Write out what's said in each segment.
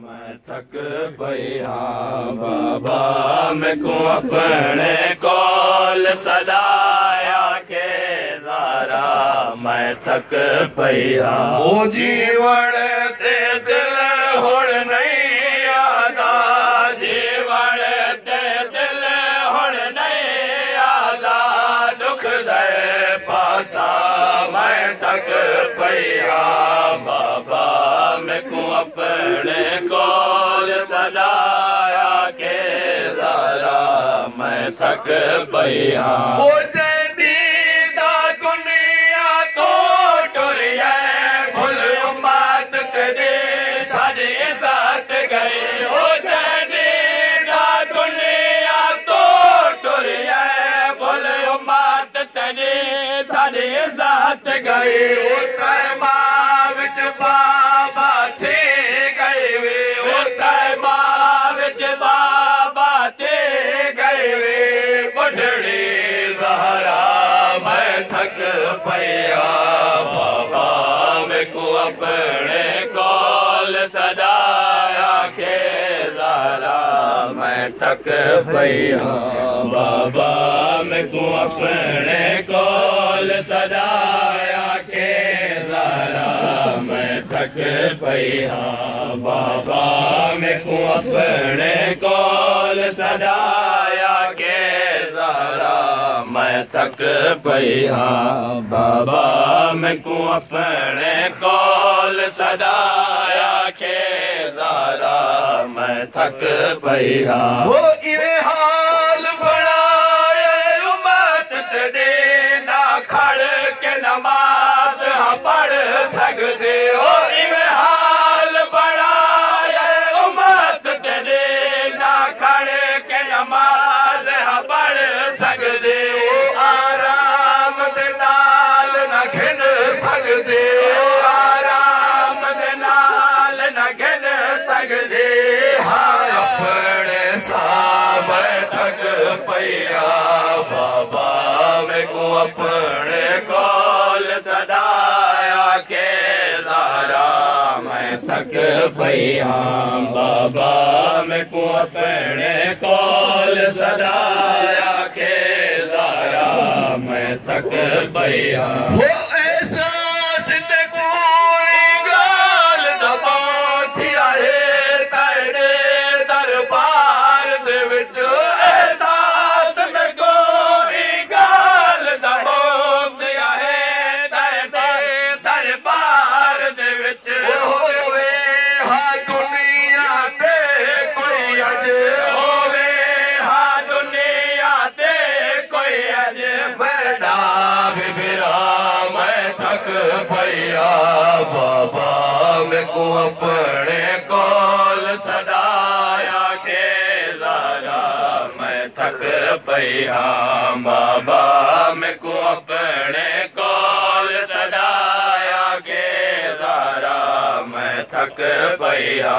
मैं थक पया बाबा मैं को अपने कॉल सदाया के ज़ारा मैं थक पया ओ जीवन ते दिल हुण नहीं अपने कॉल सजाया के ज़रा मैं थक पया हो जदीदा दुनिया तो टुरिया भुल जदीदा दुनिया गई बुढ़ड़ी जहरा मैं थक पया। बाबा मैं को अपने कॉल सजाया के जरा मैं थक पया। बाबा मैं को अपने कॉल सजाया जरा थक बाबा कॉल बाबा मैं को अपने कॉल सजाया मैं थक ना खड़ नमाज पढ़ हो नाल न खिन सकते हो आराम दे नाल न अपने साब थक पया बाबा कॉल जरा थक पया बाबा मैं को अपने कॉल सदाया के जरा मैं थक पया हो एहसास को कॉल सदाया के जरा मैं थक पया बाबा मैं को अपने कॉल सदाया के जरा मैं थक पया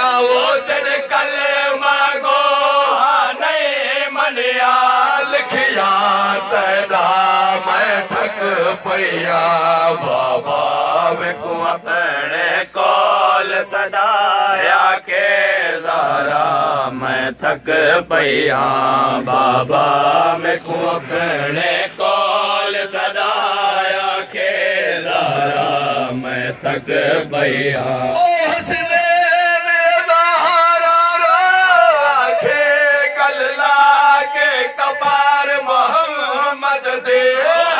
जाओ। तेरे कल मांगो। हाँ नहीं मनिया लिखिया तेरा मैं थक पैया बाबा मैं को अपने कॉल सदाया के जरा मैं थक पैया बाबा मैं को अपने कॉल सदाया के जरा मैं थक पया